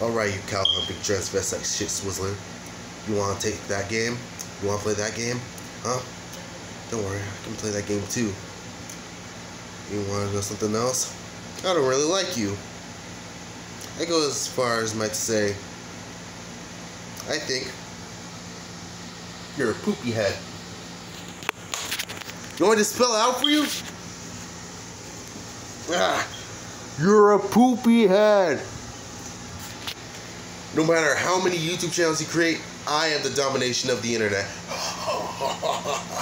Alright, you cow humping transvestite shit swizzler. You wanna take that game? You wanna play that game? Huh? Don't worry, I can play that game too. You wanna know something else? I don't really like you. I go as far as might say, I think you're a poopy head. You want me to spell it out for you? Ah, you're a poopy head. No matter how many YouTube channels you create, I am the domination of the internet.